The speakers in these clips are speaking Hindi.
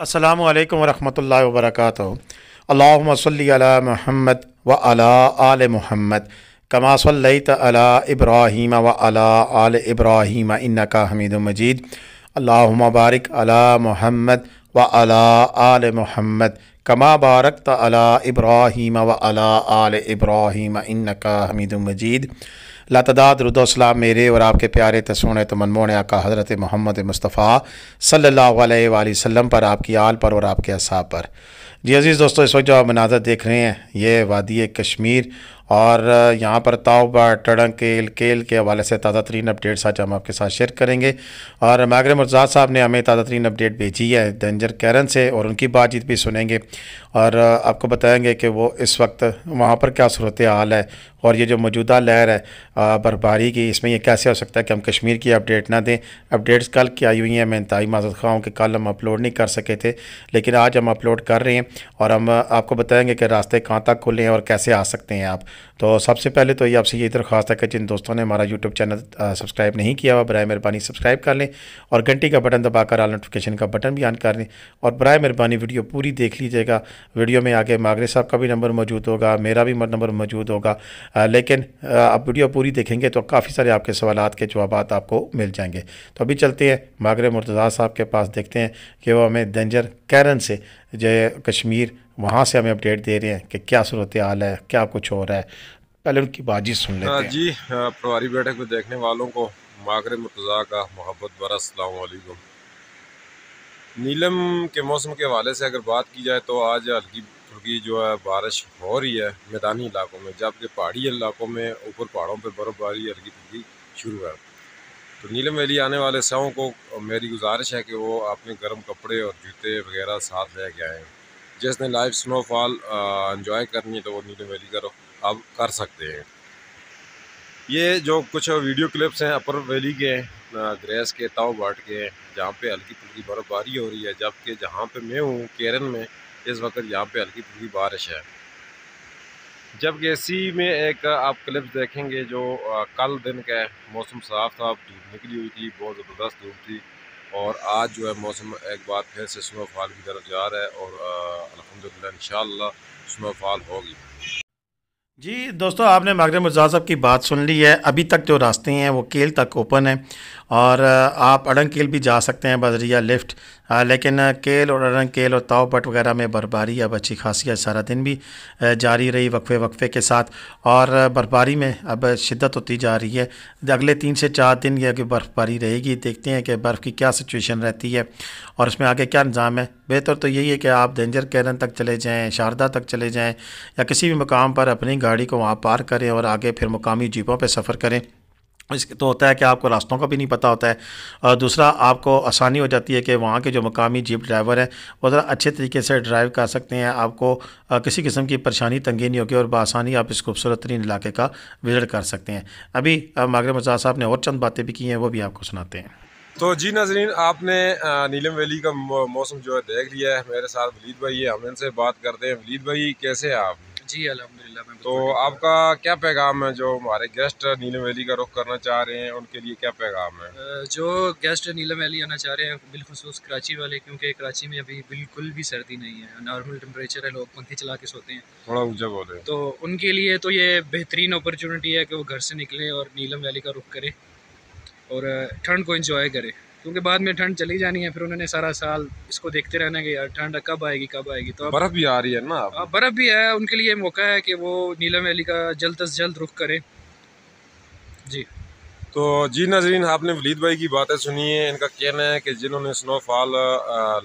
अस्सलाम वालेकुम वरहमतुल्लाहि वबरकातुहू महमद व अला आल महमद कमा सल्लैत अला इब्राहीम व अला आल इब्राहीम इन्नका हमीदुम मजीद अल्लाहुम्मा बारिक अला मुहम्मद व अला आल मुहम्मद, कमा बारकत अला इब्राहीम व अला आल इब्राहीम, इन्नका हमीदुम मजीद। लातदाद रुदोसलाम मेरे और आपके प्यारे तसोन तो मनमोन आका हज़रत मोहम्मद मुस्तफ़ा अलैहि वसल्लम पर, आपकी आल पर और आपके असाब पर। जी अज़ीज़ दोस्तों, इस वक्त जो आप मनाजर देख रहे हैं, ये वादी कश्मीर और यहाँ पर ताउबा टड़ंग, केल केल के हवाले से ताज़ा तरीन अपडेट्स आज हम आपके साथ शेयर करेंगे। और, मागर मुर्जाद साहब ने हमें ताज़ा तरीन अपडेट भेजी है, डेंजर कैरन से, और उनकी बातचीत भी सुनेंगे। और आपको बताएँगे कि वो इस वक्त वहाँ पर क्या सूरत हाल है, और ये जो मौजूदा लहर है बर्फबारी की, इसमें ये कैसे हो सकता है कि हम कश्मीर की अपडेट ना दें? अपडेट्स कल की आई हुई हैं, मैं इंतई माजद खाँ कि कल हम अपलोड नहीं कर सके थे, लेकिन आज हम अपलोड कर रहे हैं, और हम आपको बताएँगे कि रास्ते कहाँ तक खुले हैं और कैसे आ सकते हैं आप। तो सबसे पहले तो ये आपसे ये दरख्वास्त है कि जिन दोस्तों ने हमारा यूट्यूब चैनल सब्सक्राइब नहीं किया हुआ बर मेहरबानी सब्सक्राइब कर लें और घंटी का बटन दबाकर आल नोटिफिकेशन का बटन भी ऑन कर लें और बर मेहरबानी वीडियो पूरी देख लीजिएगा। वीडियो में आगे मागरे साहब का भी नंबर मौजूद होगा, मेरा भी नंबर मौजूद होगा लेकिन आप वीडियो पूरी देखेंगे तो काफ़ी सारे आपके सवाल के जवाब आपको मिल जाएँगे। तो अभी चलते हैं मागरे मुर्तज़ा साहब के पास देखते हैं कि वो हमें डेंजर कैरन से जो कश्मीर वहाँ से हमें अपडेट दे रहे हैं कि क्या सूरत हाल है क्या कुछ हो रहा है। पहले उनकी बाजी सुन लेते हैं जी प्रवारी बैठक में देखने वालों को माकर मुर्तज़ा का मोहब्बत बरा अलैक्म नीलम के मौसम के हवाले से अगर बात की जाए तो आज हल्की फुल्की जो है बारिश हो रही है मैदानी इलाकों में जबकि पहाड़ी इलाकों में ऊपर पहाड़ों पर बर्फ़बारी हल्की फुल्की शुरू है। तो नीलम वैली आने वाले सौ को मेरी गुजारिश है कि वो अपने गर्म कपड़े और जूते वगैरह साथ ले के आएँ। जिसने लाइव स्नोफॉल इंजॉय करनी है तो वो नीलम वैली का अब कर सकते हैं। ये जो कुछ वीडियो क्लिप्स हैं अपर वैली के ग्रेस के ताव बाट के, जहाँ पे हल्की फुल्की बर्फ़बारी हो रही है, जबकि जहाँ पे मैं हूँ केरन में, इस वक्त यहाँ पे हल्की फुल्की बारिश है। जबकि इसी में एक आप क्लिप्स देखेंगे जो कल दिन का मौसम साफ़ था धूप निकली हुई थी, बहुत ज़बरदस्त धूप थी। और आज जो है मौसम एक बार फिर से सुबह फाल की तरफ़ जा रहा है और अलहमदिल्ला इन सुबह फाल होगी। जी, दोस्तों, आपने मागरे मजाज साहब की बात सुन ली है। अभी तक जो रास्ते हैं वो केल तक ओपन है। और आप अड़ंग भी जा सकते हैं बजरिया लिफ्ट। लेकिन केल और अड़ंग केल और तावपट वगैरह में बर्फबारी अब अच्छी खासी है। सारा दिन भी जारी रही वक्फे वक्फे के साथ। और बर्फबारी में अब शिद्दत होती जा रही है। अगले तीन से चार दिन ये अगर बर्फबारी रहेगी। देखते हैं कि बर्फ़ की क्या सिचुएशन रहती है और उसमें आगे क्या निज़ाम है। बेहतर तो यही है कि आप डेंजर कैरन तक चले जाएँ, शारदा तक चले जाएँ या किसी भी मकाम पर अपनी गाड़ी को वहाँ पार करें और आगे फिर मुकामी जीपों पर सफ़र करें। इसके तो होता है कि आपको रास्तों का भी नहीं पता होता है। और दूसरा, आपको आसानी हो जाती है कि वहाँ के जो मकामी जीप ड्राइवर हैं, वो ज़रा अच्छे तरीके से ड्राइव कर सकते हैं। आपको किसी किस्म की परेशानी, तंगी नहीं होगी और बसानी आप इस खूबसूरत तरीन इलाके का विज़िट कर सकते हैं। अभी मागर मजाज साहब ने और चंद बातें भी की हैं, वो भी आपको सुनाते हैं। तो जी नाजरीन, आपने नीलम वैली का मौसम जो है देख लिया है। मेरे साथ वलीद भाई है, हम इनसे बात करते हैं। वलीद भाई, कैसे हैं आप? जी अलहमदिल्ला तो आपका क्या पैगाम है जो हमारे गेस्ट नीलम वैली का रुख करना चाह रहे हैं? उनके लिए क्या पैगाम है? जो गेस्ट नीलम वैली आना चाह रहे हैं बिलखसूस कराची वाले क्योंकि कराची में अभी बिल्कुल भी सर्दी नहीं है। नॉर्मल टेम्परेचर है लोग पंखे चला के सोते हैं। थोड़ा ऊँचा बोले। तो उनके लिए तो ये बेहतरीन अपॉर्चुनिटी है कि वो घर से निकले और नीलम वैली का रुख करे और ठंड को इंजॉय करे। क्योंकि बाद में ठंड चली जानी है फिर उन्होंने सारा साल इसको देखते रहना कि यार ठंड कब आएगी कब आएगी। तो बर्फ़ भी आ रही है ना हाँ, बर्फ़ भी है उनके लिए मौका है कि वो नीलम वैली का जल्द अज जल्द रुख करे। जी। तो जी नजरीन आपने वलीद भाई की बातें सुनी है इनका कहना है कि जिन्होंने स्नोफॉल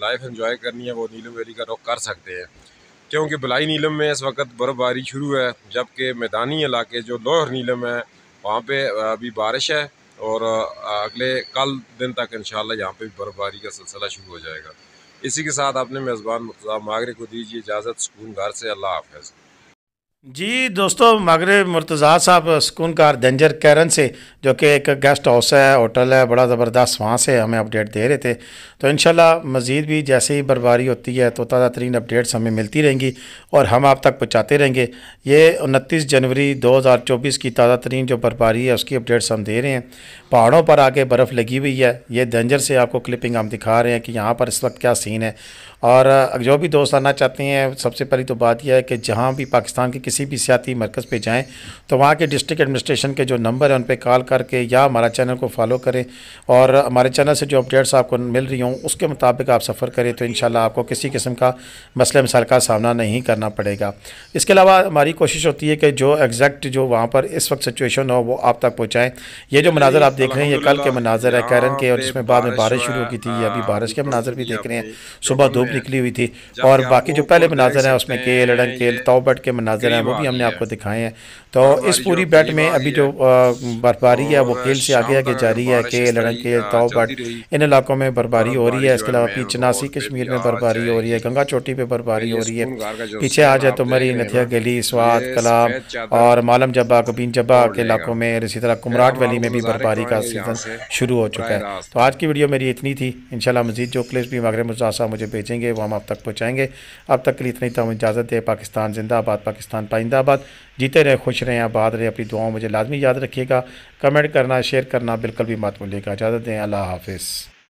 लाइफ एंजॉय करनी है वो नीलम वैली का रुख कर सकते हैं। क्योंकि बलाई नीलम में इस वक्त बर्फ़बारी शुरू है जबकि मैदानी इलाके जो लोहर नीलम है वहाँ पे अभी बारिश है। और अगले कल दिन तक इन यहाँ पे बर्फ़बारी का सिलसिला शुरू हो जाएगा। इसी के साथ अपने मेज़बान मुख्तार मागरे को दीजिए इजाज़त, सुकून घर से, अल्लाह हाफ़ जी दोस्तों मगरब मुर्तज़ा साहब सुकून कार डेंजर कैरन से, जो कि एक गेस्ट हाउस है, होटल है, बड़ा ज़बरदस्त वहाँ से हमें अपडेट दे रहे थे। तो इन मज़ीद भी जैसे ही बर्फबारी होती है तो ताज़ा तरीन अपडेट्स हमें मिलती रहेंगी और हम आप तक पहुँचाते रहेंगे। ये उनतीस जनवरी दो हज़ार चौबीस की ताज़ा तरीन जो बर्फबारी है, उसकी अपडेट्स हम दे रहे हैं। पहाड़ों पर आके बर्फ़ लगी हुई है। ये डेंजर से आपको क्लिपिंग हम दिखा रहे हैं कि यहाँ पर इस वक्त क्या सीन है। और जो भी दोस्त आना चाहते हैं, सबसे पहली तो बात यह है कि जहाँ भी पाकिस्तान के किसी भी सियाती मरकज़ पर जाएँ तो वहाँ के डिस्ट्रिक्ट एडमिनिस्ट्रेशन के जो नंबर है, उन पर कॉल करके या हमारा चैनल को फॉलो करें और हमारे चैनल से जो अपडेट्स आपको मिल रही हों, उसके मुताबिक आप सफ़र करें तो इन आपको किसी किस्म का मसले मसाल का सामना नहीं करना पड़ेगा। इसके अलावा हमारी कोशिश होती है कि जो एग्जैक्ट जो वहाँ पर इस वक्त सिचुएशन हो, वो आप तक पहुँचाएँ। ये जो मनाजर आप देख रहे हैं, ये कल के मनाजर है, कैरन के, और जिसमें बाद में बारिश शुरू की थी अभी बारिश के मनाजर भी देख रहे हैं। सुबह धूप निकली हुई थी। और बाकी जो पहले मनाजर हैं उसमें केल अड़ंग केल तोबट के मनाजर हैं वो भी हमने आपको दिखाए हैं। तो इस पूरी बैट में अभी जो बर्फबारी है वो केल से आगे आगे जारी है केल अड़ंग केल तोबट इन इलाकों में बर्फबारी हो रही है इसके अलावा पीछे चनासी कश्मीर में बर्फबारी हो रही है गंगा चोटी पे बर्फबारी हो रही है। पीछे आ जाए तो मरी नथिया गली स्वाद कलाम और मालम जब्बा कबीन जब्बा के इलाकों में इसी तरह कुमराट वैली में भी बर्फबारी का सीज़न शुरू हो चुका है। तो आज की वीडियो मेरी इतनी थी इनशाला मजीद जो क्लिप्स भी मगर मुझे भेजेंगे वो हम आप तक पहुँचाएँगे। अब तक के लिए इतनी तो इजाज़त है। पाकिस्तान जिंदाबाद, पाकिस्तान पाइंदाबाद। जीते रहे, खुश रहें, आबाद रहे। अपनी दुआओं मुझे लाजमी याद रखिएगा। कमेंट करना, शेयर करना बिल्कुल भी मत भूलिएगा। इजाज़त दें। अल्लाह हाफिज़।